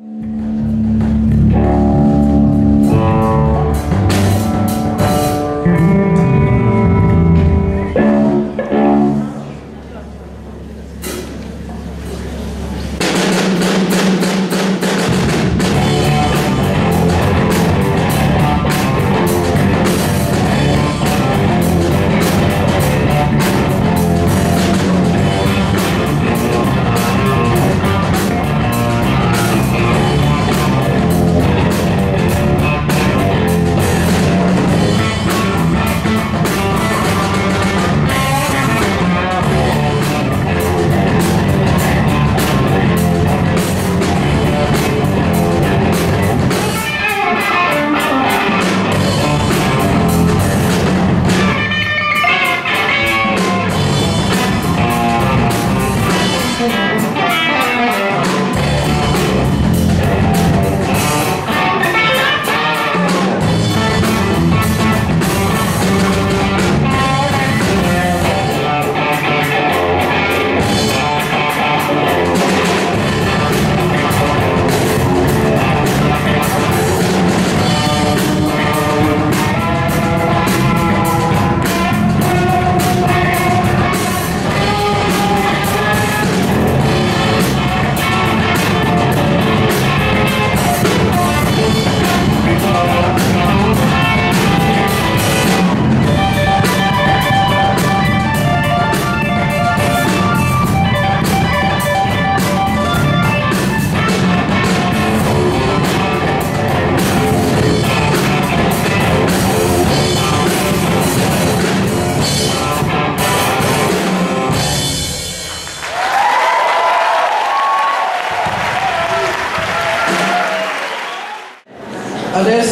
フフフ。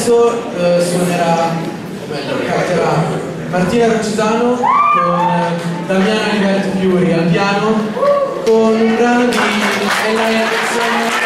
Adesso eh, suonerà, canterà Martina Rocisano con eh, Damiano Liberto Fiori al piano con un brano di Ella Anderson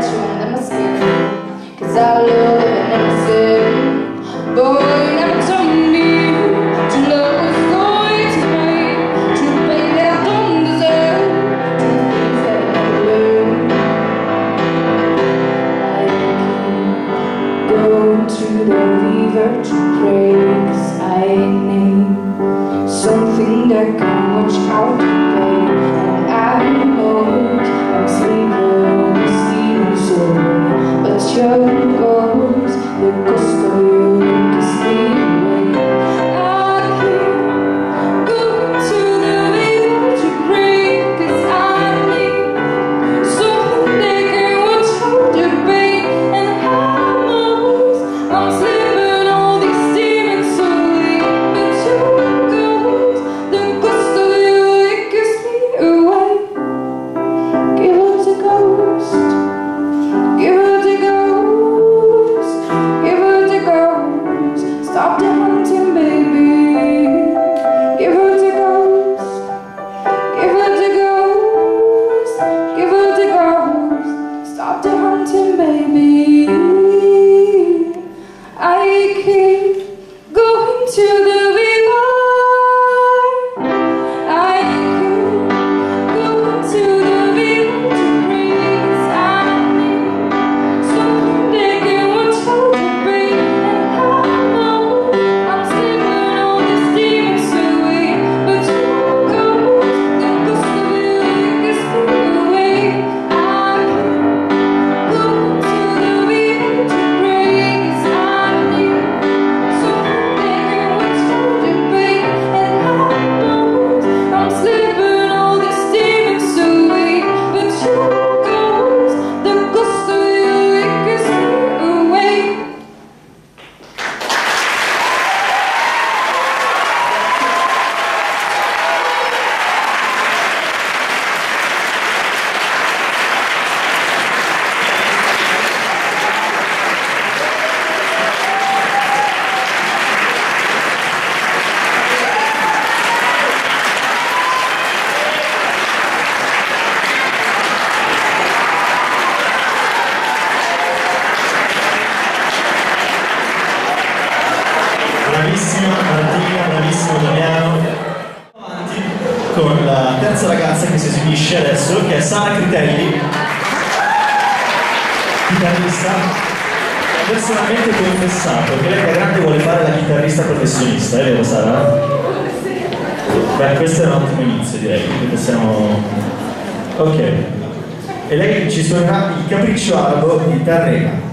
that you in the. Cause I love esce adesso, che è Sara Critelli, chitarrista, personalmente confessato che lei da grande vuole fare la chitarrista professionista, è vero Sara? Beh, questo è un ottimo inizio direi, possiamo... Ok. E lei ci suonerà il capriccio albo di Tarrena.